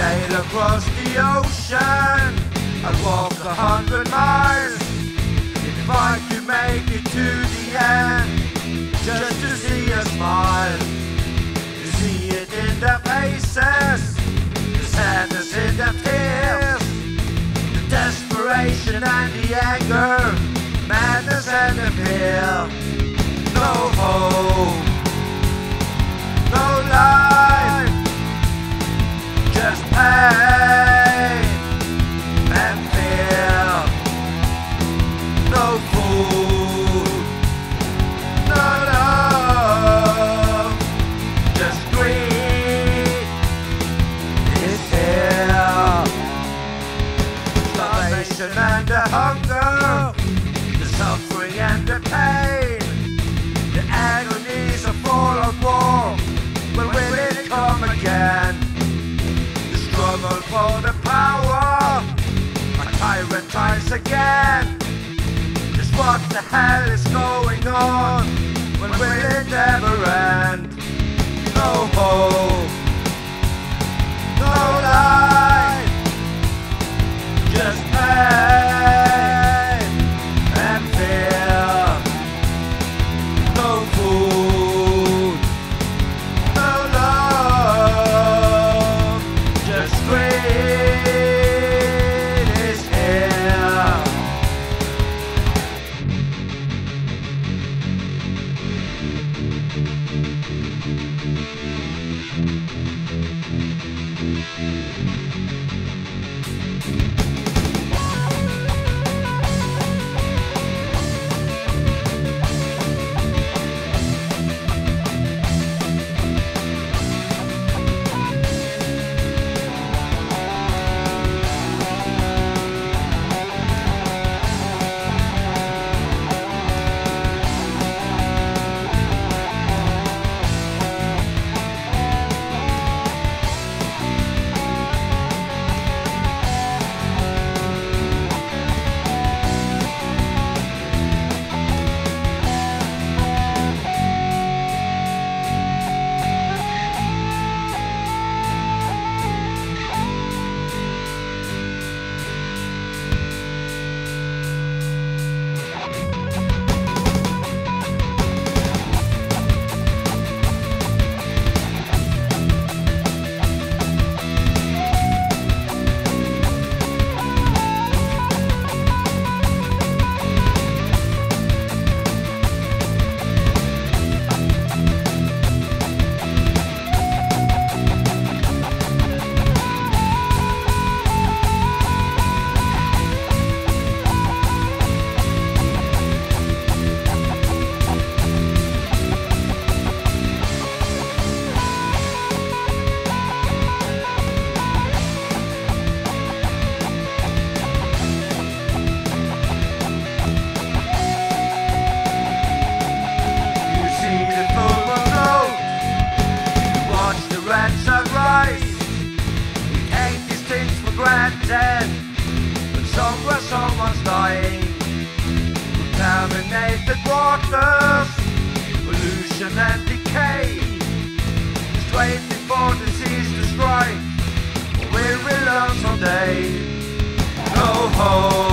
sail across the ocean and walk a hundred miles. If I could make it to the end, just to see a smile, to see it in their faces, the sadness in their tears, the desperation and the anger, madness and the fear. No hope, What the hell is someone's dying. We'll pollution and decay. It's wait before disease strike, We will learn someday. No hope.